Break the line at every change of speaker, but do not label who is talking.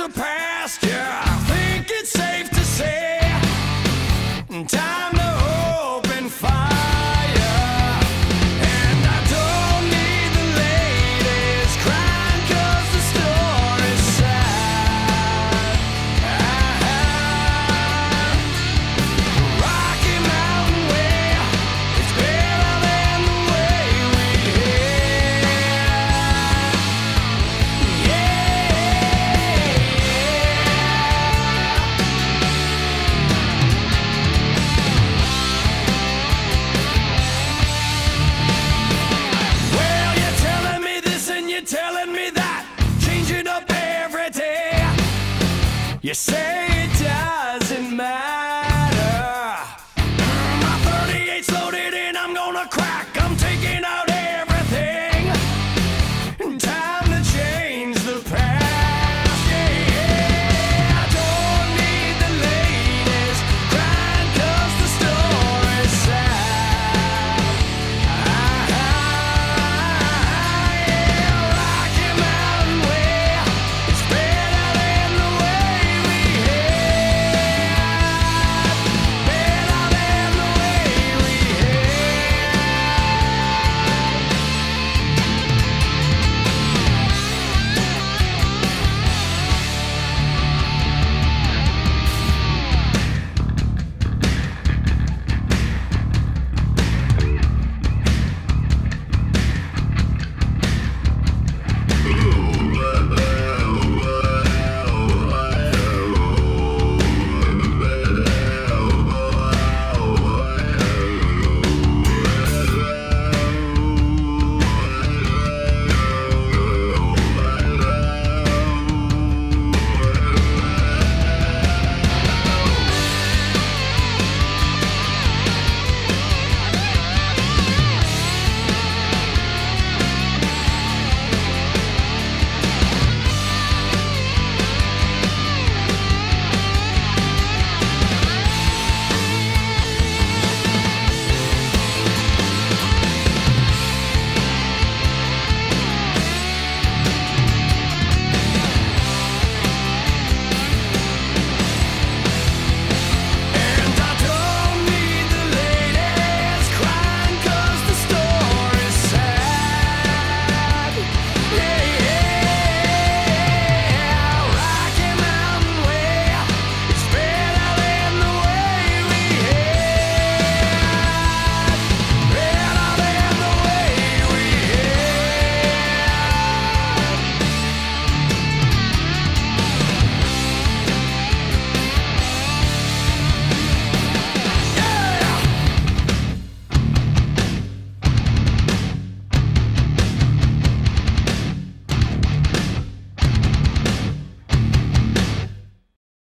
a pain. Say it doesn't matter.